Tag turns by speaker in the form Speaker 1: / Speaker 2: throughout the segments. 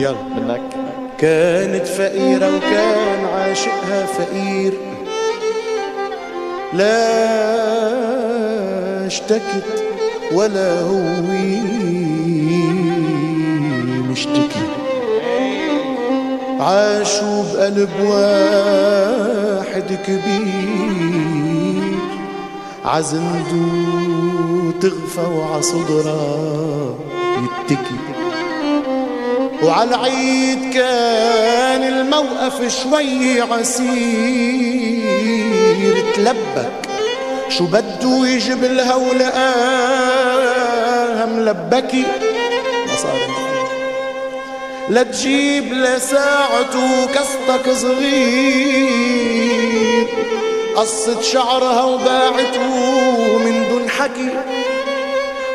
Speaker 1: يلا.
Speaker 2: منك.
Speaker 1: كانت فقيرة وكان عاشقها فقير. لا اشتكت ولا هو مشتكي. عاشوا بقلب واحد كبير. عزنده تغفى وعصدرها يتكي. وعلى العيد كان الموقف شوي عسير. تلبك شو بده يجيب لها ولقاها ملبكي؟ مصاري لا تجيب لساعته كستك صغير. قصت شعرها وباعته من دون حكي.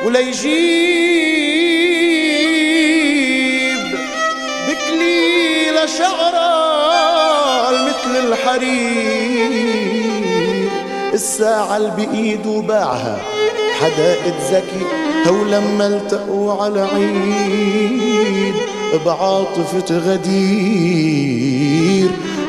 Speaker 1: ولا يجيب الحرير. الساعة اللي بإيده باعها حدائق ذكي هو لما التقوا على عيد. بعاطفة غدير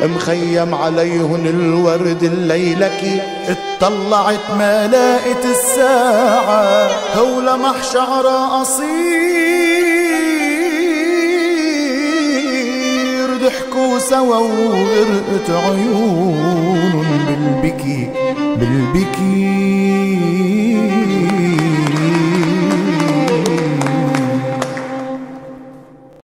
Speaker 1: مخيم عليهن الورد الليلكي. اتطلعت ما لقت الساعة هو لمح شعرها قصير ضحكوا سوا وغرقت